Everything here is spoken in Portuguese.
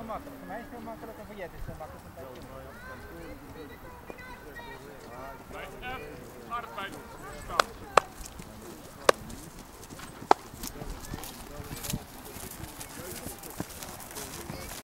Filma, filma, filma, coloca foguete, filma, coloca foguete.